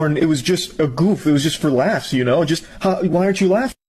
and it was just a goof. It was just for laughs, you know. Just how, why aren't you laughing?